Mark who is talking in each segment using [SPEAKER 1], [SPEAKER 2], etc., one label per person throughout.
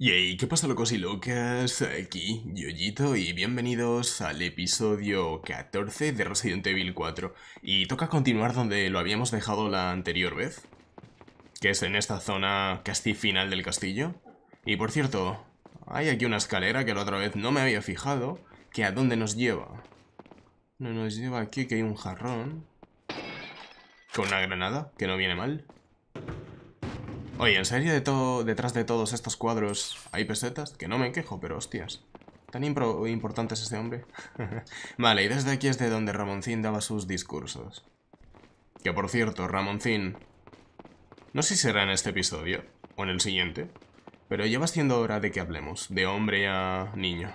[SPEAKER 1] Yay, ¿qué pasa locos y locas? Aquí, Yoyito, y bienvenidos al episodio 14 de Resident Evil 4. Y toca continuar donde lo habíamos dejado la anterior vez, que es en esta zona casi final del castillo. Y por cierto, hay aquí una escalera que la otra vez no me había fijado, que a dónde nos lleva. No nos lleva aquí que hay un jarrón. Con una granada, que no viene mal. Oye, ¿en serio de todo, detrás de todos estos cuadros hay pesetas? Que no me quejo, pero hostias. ¿Tan importante es este hombre? vale, y desde aquí es de donde Ramoncín daba sus discursos. Que por cierto, Ramoncín... No sé si será en este episodio, o en el siguiente, pero ya va siendo hora de que hablemos, de hombre a niño.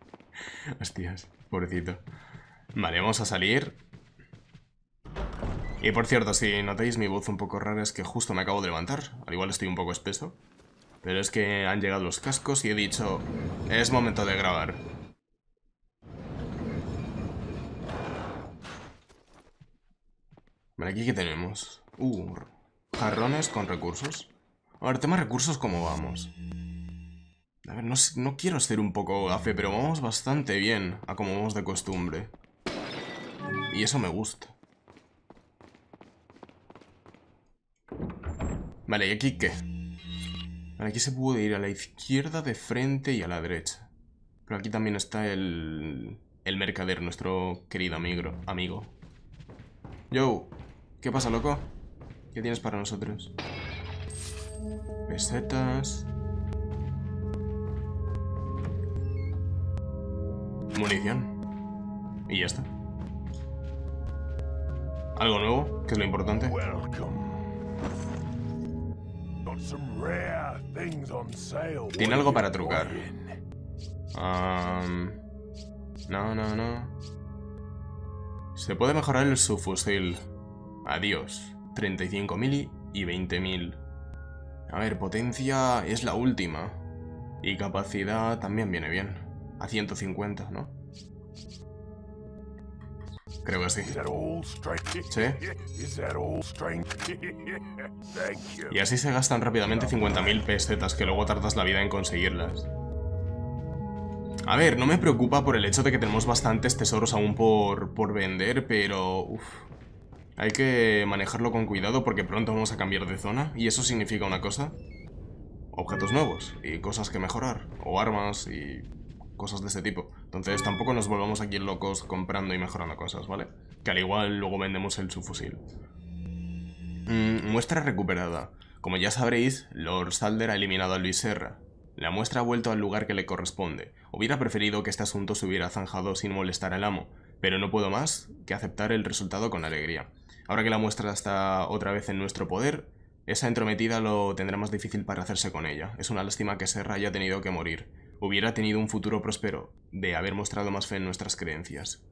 [SPEAKER 1] hostias, pobrecito. Vale, vamos a salir. Y por cierto, si notáis mi voz un poco rara es que justo me acabo de levantar. Al igual estoy un poco espeso. Pero es que han llegado los cascos y he dicho, es momento de grabar. Vale, aquí qué tenemos. Uh, jarrones con recursos. A ver, tema recursos, ¿cómo vamos? A ver, no, no quiero ser un poco gafe, pero vamos bastante bien a como vamos de costumbre. Y eso me gusta. Vale, ¿y aquí qué? Aquí se puede ir a la izquierda, de frente y a la derecha. Pero aquí también está el... El mercader, nuestro querido amigo. amigo. Yo, ¿qué pasa, loco? ¿Qué tienes para nosotros? Pesetas... Munición. Y ya está. ¿Algo nuevo? Que es lo importante? Tiene algo para trucar. no, no, no. Se puede mejorar el subfusil. Adiós. 35.000 y 20.000. A ver, potencia es la última. Y capacidad también viene bien. A 150, ¿no? Creo que sí. ¿Sí? Y así se gastan rápidamente 50.000 pesetas que luego tardas la vida en conseguirlas. A ver, no me preocupa por el hecho de que tenemos bastantes tesoros aún por, por vender, pero... hay que manejarlo con cuidado porque pronto vamos a cambiar de zona y eso significa una cosa. Objetos nuevos y cosas que mejorar, o armas y cosas de ese tipo. Entonces tampoco nos volvamos aquí locos comprando y mejorando cosas, ¿vale? Que al igual luego vendemos el subfusil. Mm, muestra recuperada. Como ya sabréis, Lord Salder ha eliminado a Luis Serra. La muestra ha vuelto al lugar que le corresponde. Hubiera preferido que este asunto se hubiera zanjado sin molestar al amo, pero no puedo más que aceptar el resultado con alegría. Ahora que la muestra está otra vez en nuestro poder, esa entrometida lo tendrá más difícil para hacerse con ella. Es una lástima que Serra haya tenido que morir hubiera tenido un futuro próspero de haber mostrado más fe en nuestras creencias.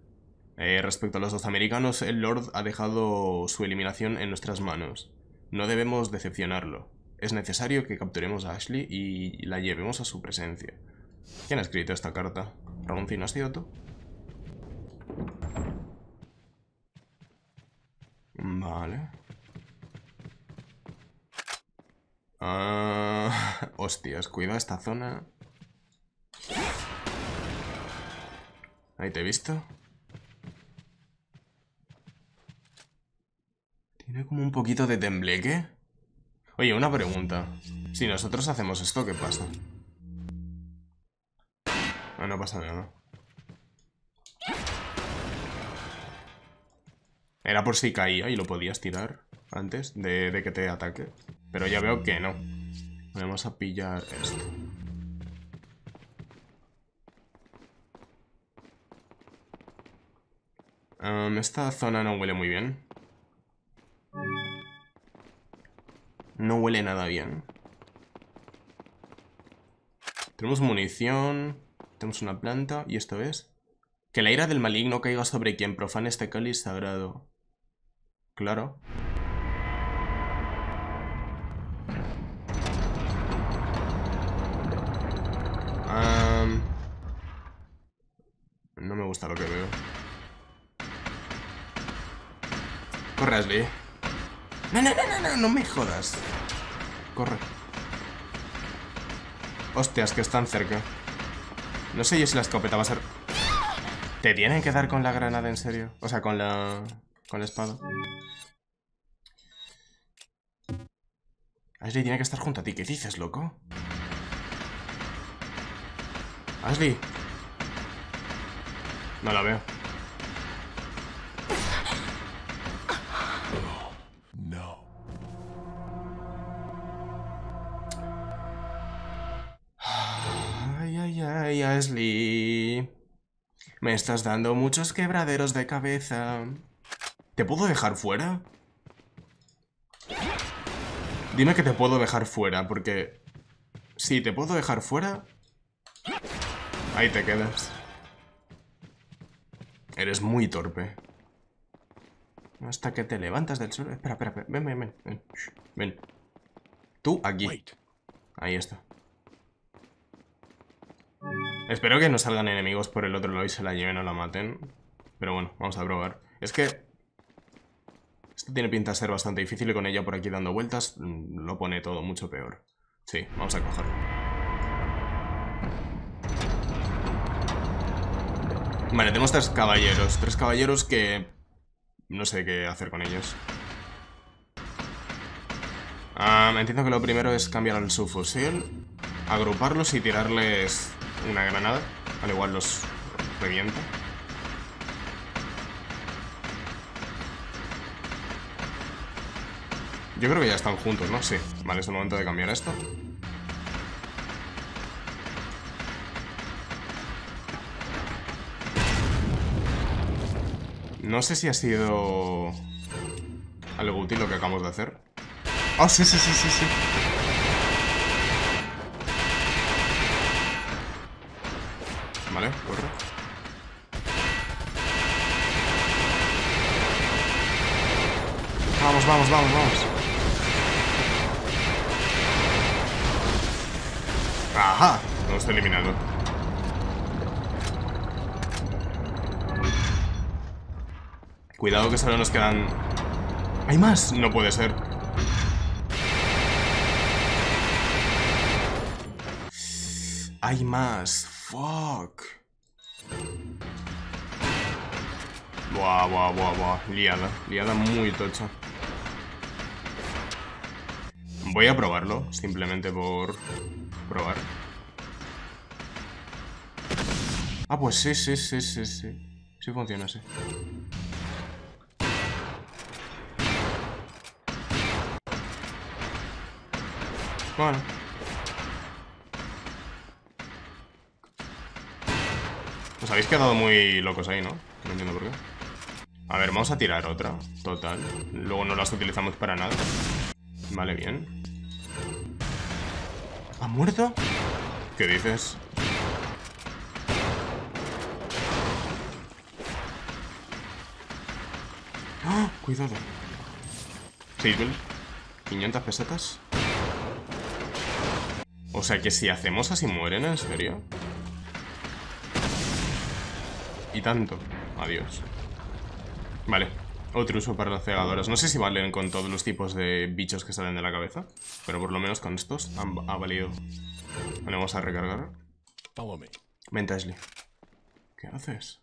[SPEAKER 1] Eh, respecto a los dos americanos, el Lord ha dejado su eliminación en nuestras manos. No debemos decepcionarlo. Es necesario que capturemos a Ashley y la llevemos a su presencia. ¿Quién ha escrito esta carta? ¿Ramoncín, has sido tú? Vale. Ah, hostias, cuida esta zona. Ahí te he visto. Tiene como un poquito de tembleque. Oye, una pregunta. Si nosotros hacemos esto, ¿qué pasa? Ah, no pasa nada. Era por si caía y lo podías tirar antes de, de que te ataque. Pero ya veo que no. Vamos a pillar esto. esta zona no huele muy bien. No huele nada bien. Tenemos munición. Tenemos una planta. ¿Y esto es? Que la ira del maligno caiga sobre quien profane este cáliz sagrado. Claro. no me gusta lo que veo. Corre. No, no, no, no, no, no me jodas. Corre. Hostias, que están cerca. No sé yo si la escopeta va a ser... ¿Te tienen que dar con la granada en serio? O sea, con la... Con la espada. Ashley tiene que estar junto a ti. ¿Qué dices, loco? Ashley. No la veo. Ashley. Me estás dando muchos quebraderos de cabeza. ¿Te puedo dejar fuera? Dime que te puedo dejar fuera, porque... Si te puedo dejar fuera... Ahí te quedas. Eres muy torpe. Hasta que te levantas del suelo... Espera, espera, espera. Ven, ven, ven. Ven. ven. Tú aquí. Ahí está. Espero que no salgan enemigos por el otro lado y se la lleven o la maten. Pero bueno, vamos a probar. Es que esto tiene pinta de ser bastante difícil y con ella por aquí dando vueltas mm, lo pone todo mucho peor. Sí, vamos a cogerlo. Vale, tenemos tres caballeros. Tres caballeros que... No sé qué hacer con ellos. Ah, entiendo que lo primero es cambiar al subfusil, agruparlos y tirarles una granada. Al igual los revienta. Yo creo que ya están juntos, ¿no? Sí. Vale, es el momento de cambiar esto. No sé si ha sido algo útil lo que acabamos de hacer. ¡Ah, sí, sí, sí, sí, sí! Vale, corre. Vamos, vamos, vamos, vamos. ¡Ajá! No está eliminado. Cuidado que solo nos quedan... ¿Hay más? No puede ser. Hay más. Fuck. Buah, buah, buah, buah. Liada. Liada muy tocha. Voy a probarlo, simplemente por probar. Ah, pues sí, sí, sí, sí, sí. Sí funciona, sí. Bueno. Habéis quedado muy locos ahí, ¿no? No entiendo por qué. A ver, vamos a tirar otra. Total. Luego no las utilizamos para nada. Vale, bien. ¿Ha muerto? ¿Qué dices? ¡Ah! Cuidado. Sí, 500 pesetas. O sea que si hacemos así mueren, ¿en serio? Y tanto. Adiós. Vale. Otro uso para las cegadoras. No sé si valen con todos los tipos de bichos que salen de la cabeza. Pero por lo menos con estos ha valido. Vale, vamos a recargar. Vente, Ashley. ¿Qué haces?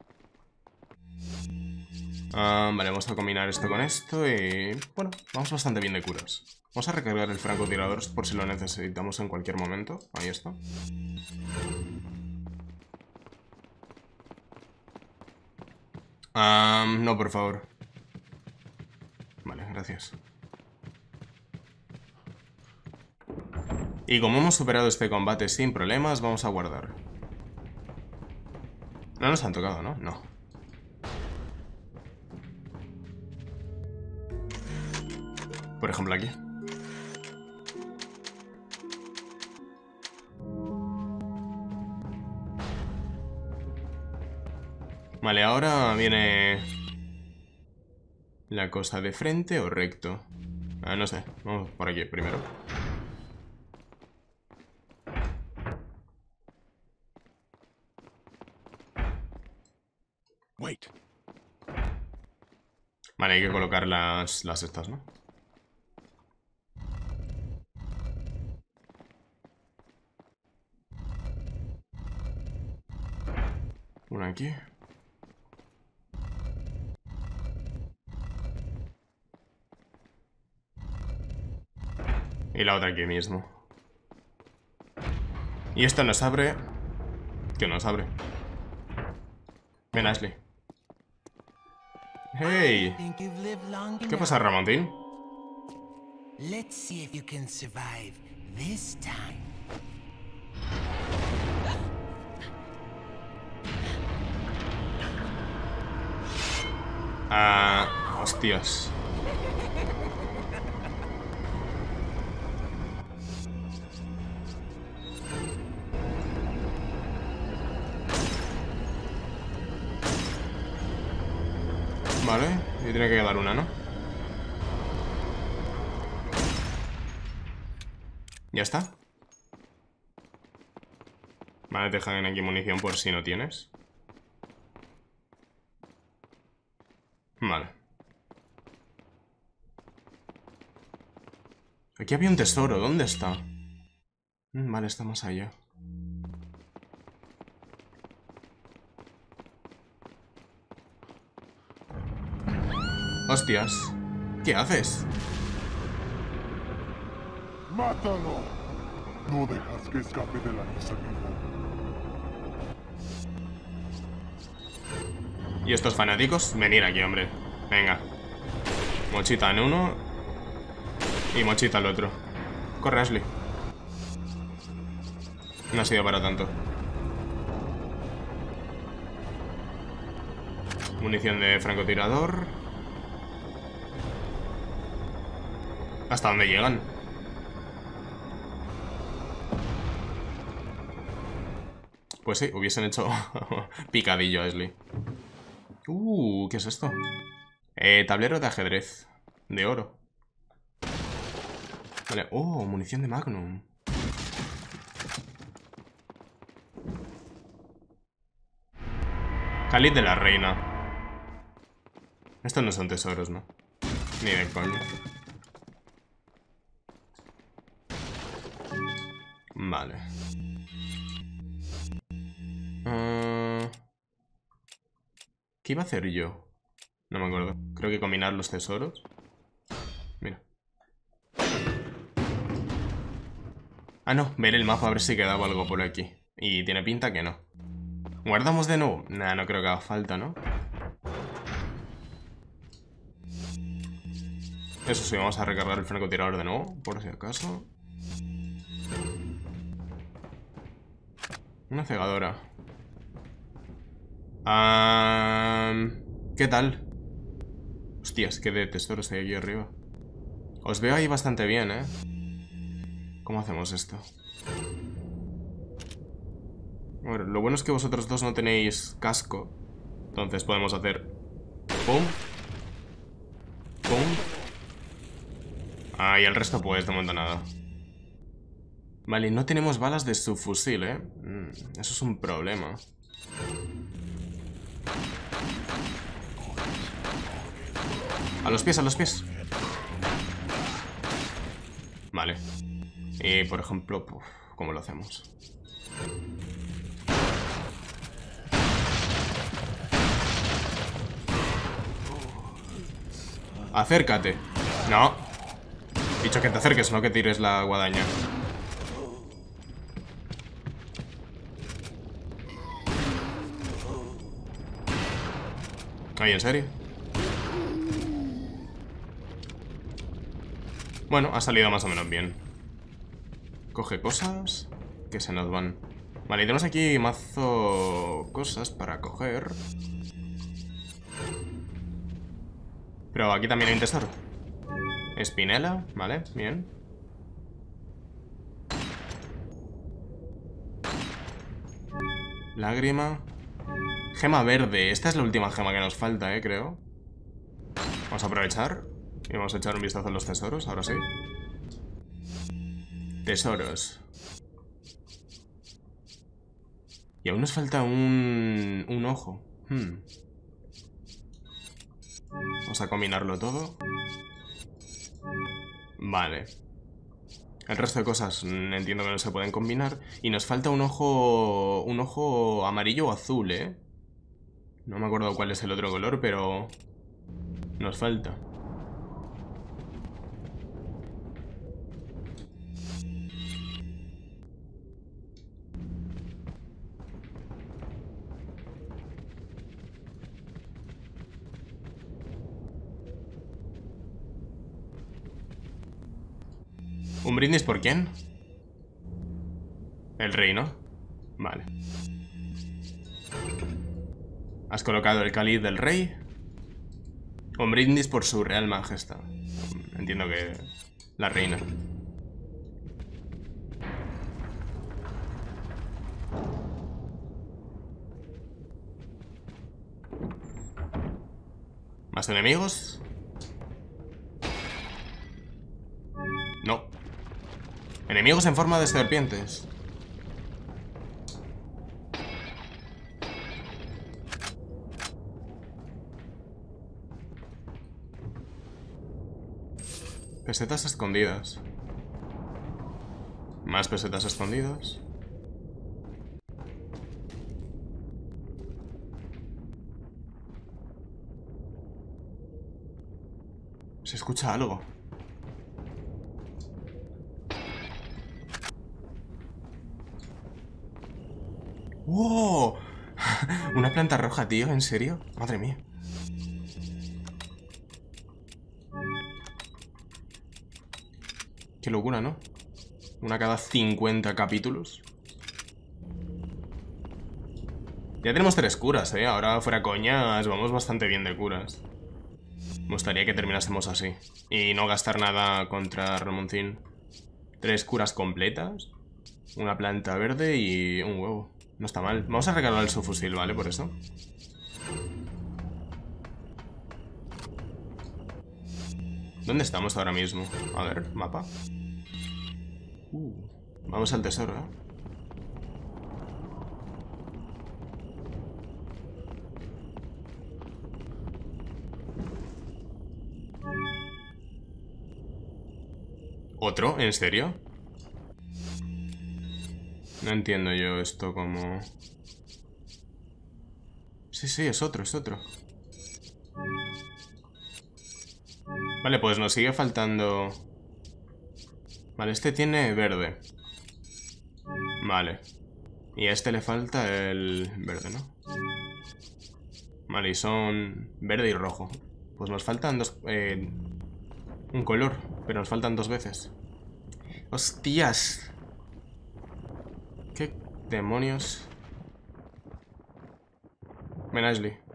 [SPEAKER 1] Ah, vale, vamos a combinar esto con esto y... Bueno, vamos bastante bien de curas. Vamos a recargar el francotirador por si lo necesitamos en cualquier momento. Ahí está. No, por favor. Vale, gracias. Y como hemos superado este combate sin problemas, vamos a guardar. No nos han tocado, ¿no? No. Por ejemplo aquí. Vale, ahora viene... La cosa de frente o recto. Ah, no sé. Vamos por aquí primero. Wait. Vale, hay que colocar las, las estas, ¿no? Una aquí. Y la otra aquí mismo. Y esto nos abre... ¿Qué nos abre? Ven, Ashley. ¡Hey! ¿Qué pasa, Ramontín? Let's see if you can survive this time. Ah, hostias. Una, ¿no? Ya está. Vale, te dejan aquí munición por si no tienes. Vale. Aquí había un tesoro, ¿dónde está? Mm, vale, está más allá. Hostias. ¿Qué haces? ¡Mátalo! No dejas que escape de la ¿Y estos fanáticos? Venir aquí, hombre. Venga. Mochita en uno. Y mochita al otro. Corre, Ashley. No ha sido para tanto. Munición de francotirador. ¿Hasta dónde llegan? Pues sí, hubiesen hecho picadillo a Ashley. Uh, ¿qué es esto? Eh, tablero de ajedrez. De oro. Vale. Oh, munición de Magnum. Cáliz de la reina. Estos no son tesoros, ¿no? Ni de coño. Vale. ¿Qué iba a hacer yo? No me acuerdo. Creo que combinar los tesoros. Mira. Ah, no. Ver el mapa a ver si quedaba algo por aquí. Y tiene pinta que no. ¿Guardamos de nuevo? Nah, no creo que haga falta, ¿no? Eso sí, vamos a recargar el francotirador de nuevo, por si acaso. Una cegadora. ¿Qué tal? Hostias, qué de tesoros hay aquí arriba. Os veo ahí bastante bien, ¿eh? ¿Cómo hacemos esto? Bueno, lo bueno es que vosotros dos no tenéis casco. Entonces podemos hacer... ¡Pum! ¡Pum! Ah, y el resto pues, de momento nada. Vale, no tenemos balas de subfusil, ¿eh? Mm, eso es un problema. A los pies, a los pies. Vale. Y, por ejemplo, ¿cómo lo hacemos? Acércate. No. Dicho que te acerques, no que tires la guadaña. Ay, ¿en serio? Bueno, ha salido más o menos bien. Coge cosas que se nos van. Vale, y tenemos aquí mazo cosas para coger. Pero aquí también hay un tesoro. Espinela, vale, bien. Lágrima. Gema verde. Esta es la última gema que nos falta, eh, creo. Vamos a aprovechar. Y vamos a echar un vistazo a los tesoros, ahora sí. Tesoros. Y aún nos falta un, un ojo. Hmm. Vamos a combinarlo todo. Vale. El resto de cosas entiendo que no se pueden combinar. Y nos falta un ojo... Un ojo amarillo o azul, ¿eh? No me acuerdo cuál es el otro color, pero... Nos falta. ¿Un brindis por quién? El rey, ¿no? Vale. Has colocado el cáliz del rey. Un brindis por su real majestad. Entiendo que... La reina. ¿Más enemigos? No. Enemigos en forma de serpientes. Pesetas escondidas. Más pesetas escondidas. Se escucha algo. ¡Wow! Una planta roja, tío, ¿en serio? Madre mía. Qué locura, ¿no? Una cada 50 capítulos. Ya tenemos tres curas, ¿eh? Ahora, fuera coñas, vamos bastante bien de curas. Me gustaría que terminásemos así. Y no gastar nada contra Ramoncín. Tres curas completas. Una planta verde y un huevo. No está mal. Vamos a recargar el subfusil, ¿vale? Por eso. ¿Dónde estamos ahora mismo? A ver, mapa. Uh, vamos al tesoro, ¿eh? ¿Otro? ¿En serio? No entiendo yo esto como... Sí, sí, es otro, es otro. Vale, pues nos sigue faltando... Vale, este tiene verde. Vale. Y a este le falta el verde, ¿no? Vale, y son verde y rojo. Pues nos faltan dos... Eh, un color, pero nos faltan dos veces. ¡Hostias! ¿Qué demonios? Ven.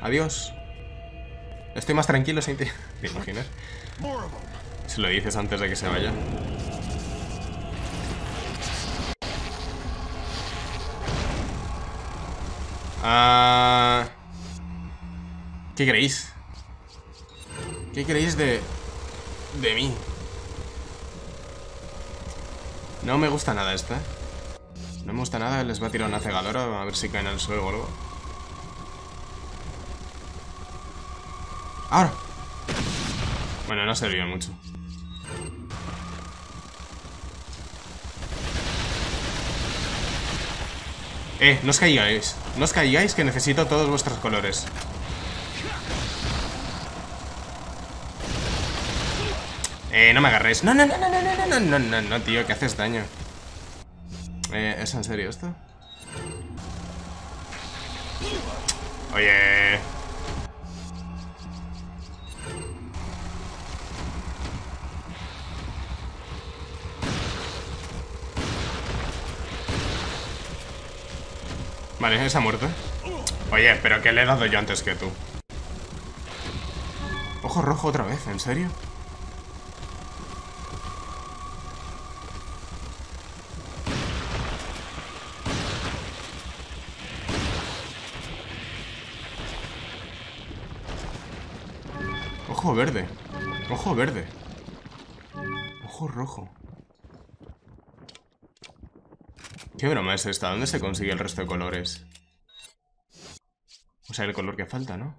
[SPEAKER 1] Adiós. Estoy más tranquilo sin ti. ¿Te imaginas? Si lo dices antes de que se vaya. Ah... ¿Qué creéis? ¿Qué creéis de... de mí? No me gusta nada esta. No me gusta nada, les va a tirar una cegadora a ver si caen al suelo o algo. Ahora. Bueno, no sirvió mucho. Eh, no os caigáis. No os caigáis que necesito todos vuestros colores. Eh, no me agarréis. No, no, no, no, no, no, no, no, no, no, tío, que haces daño. Eh, ¿es en serio esto? Oye... Vale, esa muerte. Oye, pero que le he dado yo antes que tú. Ojo rojo otra vez, ¿en serio? Ojo verde. Ojo verde. Ojo rojo. ¿Qué broma es esta? ¿Dónde se consigue el resto de colores? O sea, el color que falta, ¿no?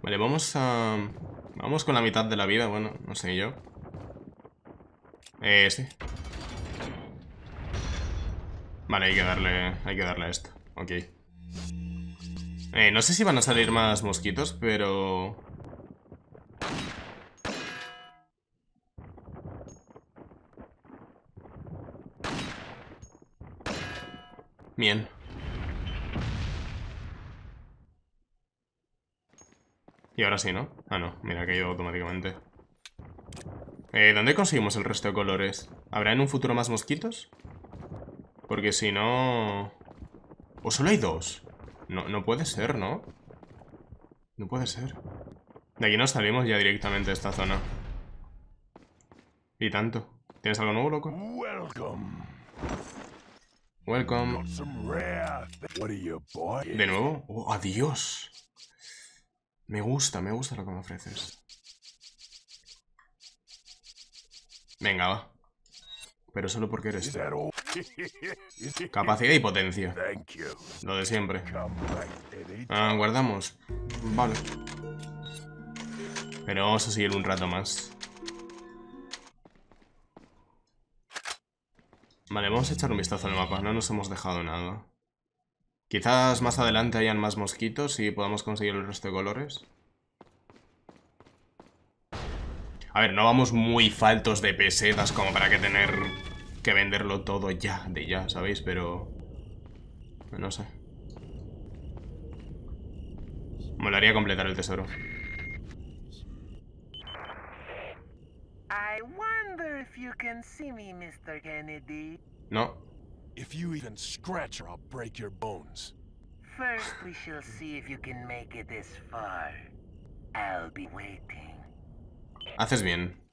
[SPEAKER 1] Vale, vamos a... Vamos con la mitad de la vida, bueno, no sé yo. Eh, sí. Vale, hay que darle, hay que darle a esto. Ok. Eh, no sé si van a salir más mosquitos, pero... Bien. Y ahora sí, ¿no? Ah, no. Mira, ha caído automáticamente. Eh, ¿Dónde conseguimos el resto de colores? ¿Habrá en un futuro más mosquitos? Porque si no... ¿O solo hay dos? No, no puede ser, ¿no? No puede ser. De aquí nos salimos ya directamente de esta zona. Y tanto. ¿Tienes algo nuevo, loco? Welcome. Welcome. ¿De nuevo? Oh, adiós. Me gusta, me gusta lo que me ofreces. Venga, va. Pero solo porque eres tú. Capacidad y potencia. Lo de siempre. Ah, guardamos. Vale. Pero vamos a seguir un rato más. Vale, vamos a echar un vistazo al mapa. No nos hemos dejado nada. Quizás más adelante hayan más mosquitos y podamos conseguir el resto de colores. A ver, no vamos muy faltos de pesetas como para que tener que venderlo todo ya, de ya, ¿sabéis? Pero... No sé. Molaría completar el tesoro. No. If you even scratch her, I'll break your bones. First, we shall see if you can make it this far. I'll be waiting. Haces bien.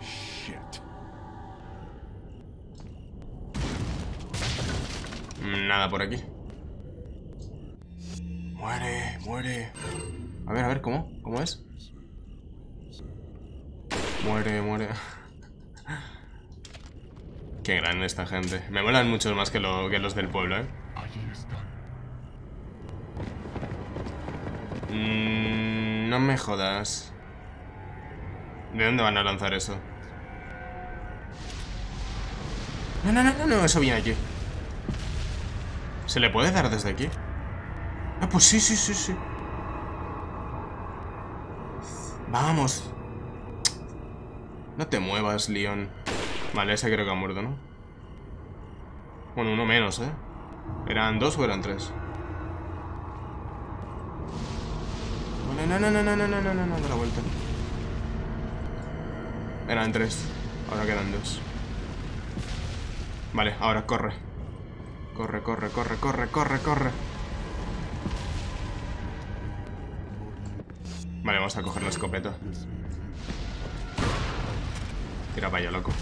[SPEAKER 1] Shit. Nada por aquí. Muere, muere. A ver, a ver, ¿cómo? ¿Cómo es? Muere, muere. Qué gran esta gente. Me molan mucho más que, lo, que los del pueblo, ¿eh? Mm, no me jodas. ¿De dónde van a lanzar eso? No, no, no, no, no, eso viene aquí. ¿Se le puede dar desde aquí? Ah, pues sí, sí, sí, sí. Vamos. No te muevas, Leon. Vale, ese creo que ha muerto, ¿no? Bueno, uno menos, ¿eh? ¿Eran dos o eran tres? no, no, no, no, no, no, no, no, no, no, la vuelta. Eran tres. Ahora quedan dos. Vale, ahora corre. Corre, corre, corre, corre, corre, corre. Vale, vamos a coger la escopeta. Tira para allá, loco.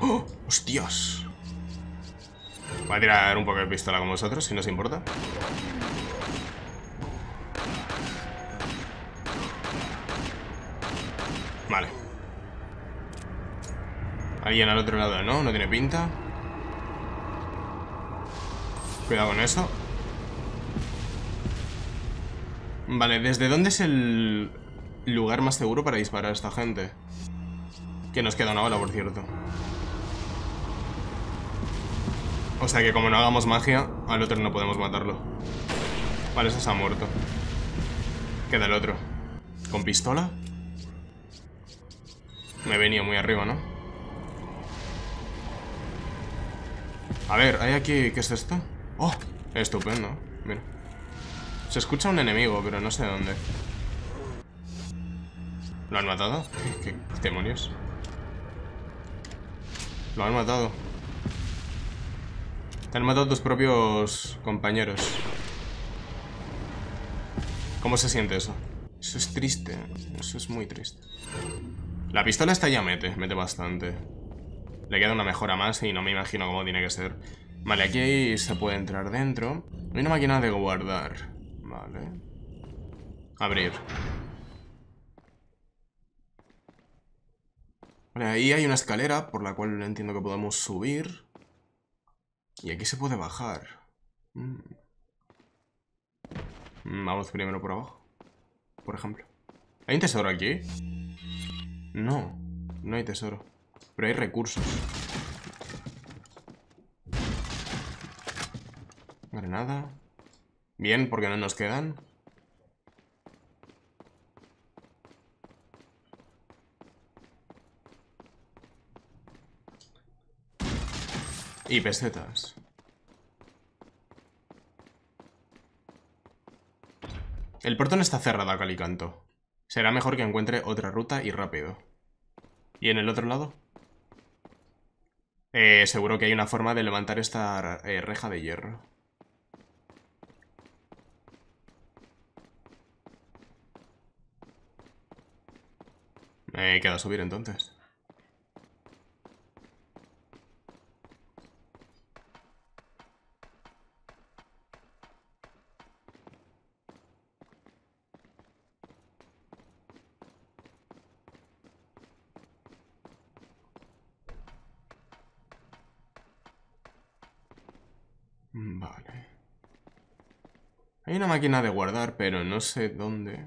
[SPEAKER 1] ¡Oh! ¡Hostias! Voy a tirar un poco de pistola con vosotros, si no os importa. Vale. Alguien al otro lado, ¿no? No tiene pinta. Cuidado con eso. Vale, ¿desde dónde es el lugar más seguro para disparar a esta gente? Que nos queda una bala, por cierto. O sea que como no hagamos magia, al otro no podemos matarlo. Vale, ese se ha muerto. Queda el otro. ¿Con pistola? Me venía muy arriba, ¿no? A ver, hay aquí... ¿Qué es esto? ¡Oh! Estupendo. Mira. Se escucha un enemigo, pero no sé dónde. ¿Lo han matado? ¿Qué, demonios? Lo han matado. Te han matado tus propios compañeros. ¿Cómo se siente eso? Eso es triste. Eso es muy triste. La pistola está ya mete. Mete bastante. Le queda una mejora más y no me imagino cómo tiene que ser. Vale, aquí se puede entrar dentro. Hay una máquina de guardar. Vale. Abrir. Vale, ahí hay una escalera por la cual entiendo que podemos subir. Y aquí se puede bajar. Mm. Mm, vamos primero por abajo. Por ejemplo. ¿Hay un tesoro aquí? No, no hay tesoro. Pero hay recursos. Vale, nada. Bien, porque no nos quedan. Y pesetas. El portón está cerrado a calicanto. Será mejor que encuentre otra ruta y rápido. ¿Y en el otro lado? Eh, seguro que hay una forma de levantar esta eh, reja de hierro. Me queda subir entonces. Vale. Hay una máquina de guardar, pero no sé dónde.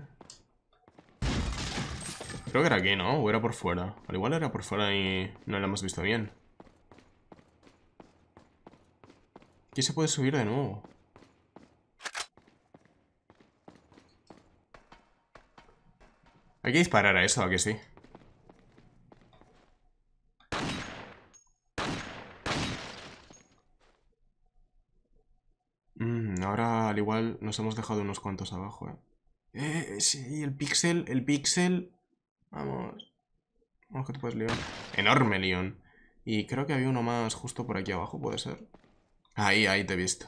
[SPEAKER 1] Creo que era aquí, ¿no? O era por fuera. Al igual era por fuera y no la hemos visto bien. Aquí se puede subir de nuevo. Hay que disparar a eso, ¿a que sí? al igual nos hemos dejado unos cuantos abajo, ¿eh? Eh, sí, el pixel, el pixel... Vamos. Vamos que te puedes liar. Enorme león. Y creo que había uno más justo por aquí abajo, ¿puede ser? Ahí, ahí te he visto.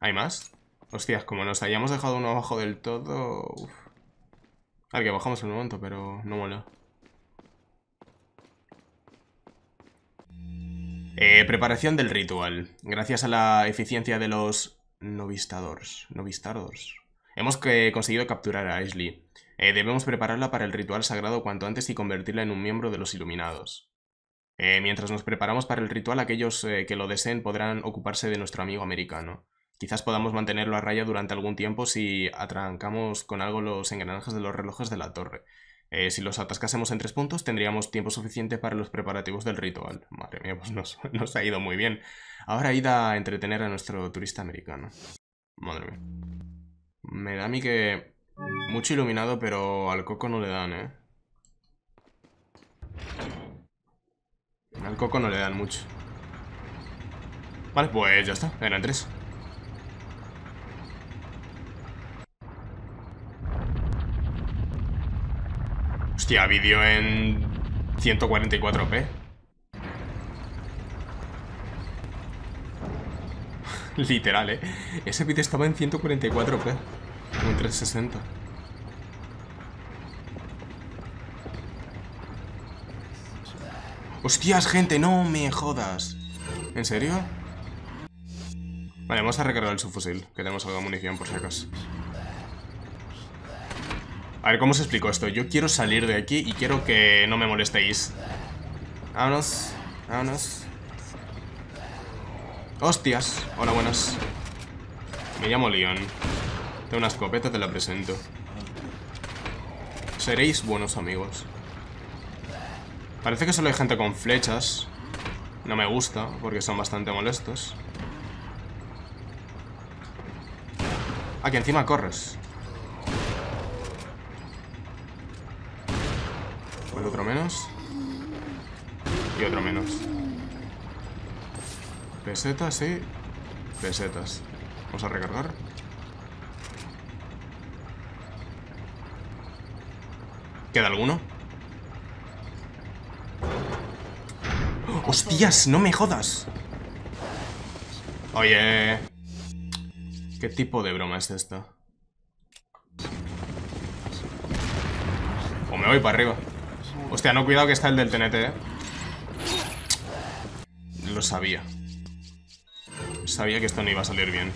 [SPEAKER 1] ¿Hay más? Hostias, como nos hayamos dejado uno abajo del todo... Uf. Que bajamos un momento, pero no mola. Eh, preparación del ritual. Gracias a la eficiencia de los novistadores. Novistadores. Hemos conseguido capturar a Ashley. Eh, debemos prepararla para el ritual sagrado cuanto antes y convertirla en un miembro de los iluminados. Eh, mientras nos preparamos para el ritual, aquellos que lo deseen podrán ocuparse de nuestro amigo americano. Quizás podamos mantenerlo a raya durante algún tiempo si atrancamos con algo los engranajes de los relojes de la torre. Eh, si los atascásemos en tres puntos, tendríamos tiempo suficiente para los preparativos del ritual. Madre mía, pues nos, ha ido muy bien. Ahora id a entretener a nuestro turista americano. Madre mía. Me da a mí que... Mucho iluminado, pero al coco no le dan, ¿eh? Al coco no le dan mucho. Vale, pues ya está. Eran tres. Hostia, vídeo en 144p. Literal, ¿eh? Ese vídeo estaba en 144p. En 360. Hostias, gente, no me jodas. ¿En serio? Vale, vamos a recargar el subfusil, que tenemos algo de munición por si acaso. A ver, ¿cómo os explico esto? Yo quiero salir de aquí y quiero que no me molestéis. Vámonos, vámonos. Hostias. Hola, buenas. Me llamo Leon. Tengo una escopeta, te la presento. Seréis buenos amigos. Parece que solo hay gente con flechas. No me gusta, porque son bastante molestos. Aquí encima corres. Otro menos. Y otro menos. Pesetas y... Pesetas. Vamos a recargar. ¿Queda alguno? ¡Hostias! ¡No me jodas! Oye... ¿Qué tipo de broma es esta? O me voy para arriba. Hostia, no, cuidado que está el del TNT, eh. Lo sabía. Sabía que esto no iba a salir bien.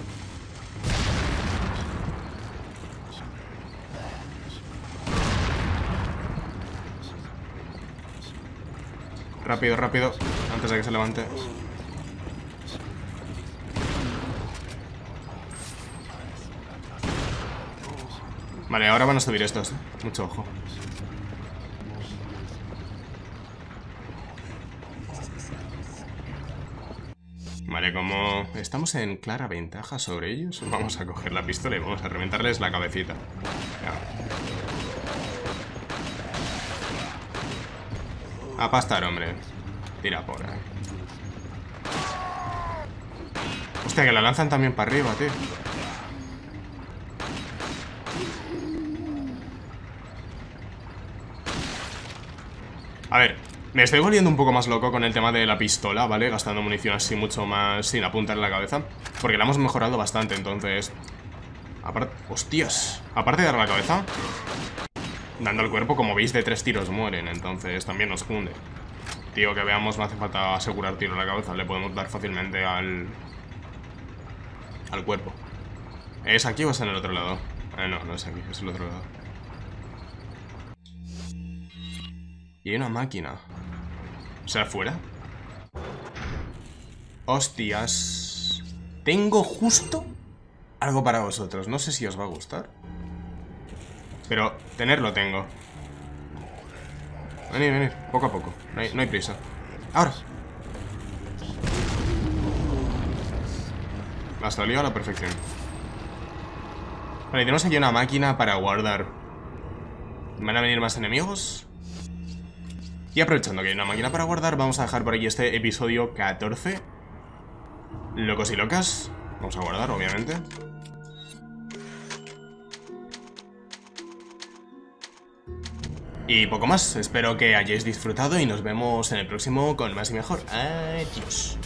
[SPEAKER 1] Rápido, rápido, antes de que se levante. Vale, ahora van a subir estos. Mucho ojo. Como estamos en clara ventaja sobre ellos, vamos a coger la pistola y vamos a reventarles la cabecita. A pastar, hombre. Tira por ahí. Hostia, que la lanzan también para arriba, tío. A ver, me estoy volviendo un poco más loco con el tema de la pistola, ¿vale? Gastando munición así mucho más sin apuntar en la cabeza. Porque la hemos mejorado bastante, entonces... Aparte... ¡Hostias! Aparte de dar la cabeza, dando al cuerpo, como veis, de tres tiros mueren, entonces también nos funde. Tío, que veamos, no hace falta asegurar tiro en la cabeza, le podemos dar fácilmente al... al cuerpo. ¿Es aquí o es en el otro lado? Eh, no, no es aquí, es el otro lado. Y hay una máquina. O sea, afuera. Hostias. Tengo justo algo para vosotros. No sé si os va a gustar. Pero tenerlo tengo. Venid, venid, poco a poco. No hay, prisa. ¡Ahora! La salido a la perfección. Vale, tenemos aquí una máquina para guardar. ¿Van a venir más enemigos? Y aprovechando que hay una máquina para guardar, vamos a dejar por aquí este episodio 14. Locos y locas. Vamos a guardar, obviamente. Y poco más, espero que hayáis disfrutado y nos vemos en el próximo con más y mejor. Adiós.